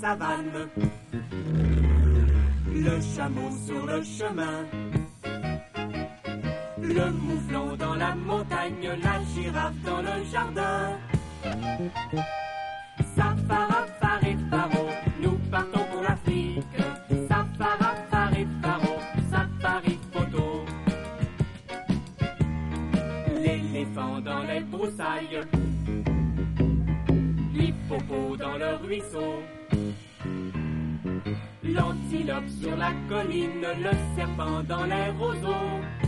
savane. Le chameau sur le chemin. Le mouflon dans la montagne, la girafe dans le jardin. Safara, faré, faro, nous partons pour l'Afrique. Safara, faré, faro, safari, photo. L'éléphant dans les broussailles. L'hippopot le ruisseau. L'antilope sur la colline, le serpent dans les roseaux.